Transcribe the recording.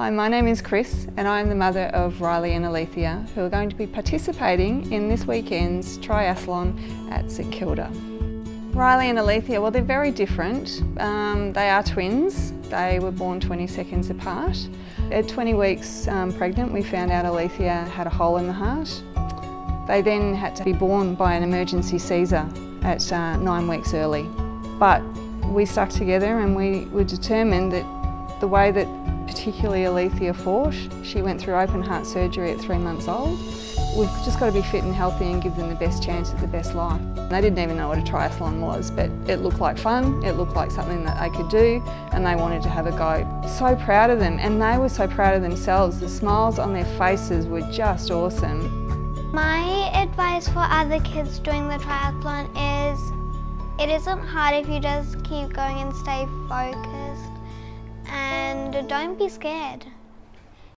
Hi, my name is Chris and I'm the mother of Riley and Alethea who are going to be participating in this weekend's triathlon at St Kilda. Riley and Alethea, well they're very different. Um, they are twins. They were born 20 seconds apart. At 20 weeks um, pregnant we found out Alethea had a hole in the heart. They then had to be born by an emergency Caesar at uh, nine weeks early. But we stuck together and we were determined that the way that particularly Alethea fought, she went through open heart surgery at three months old. We've just got to be fit and healthy and give them the best chance at the best life. They didn't even know what a triathlon was, but it looked like fun, it looked like something that they could do, and they wanted to have a go. So proud of them, and they were so proud of themselves. The smiles on their faces were just awesome. My advice for other kids doing the triathlon is it isn't hard if you just keep going and stay focused and don't be scared.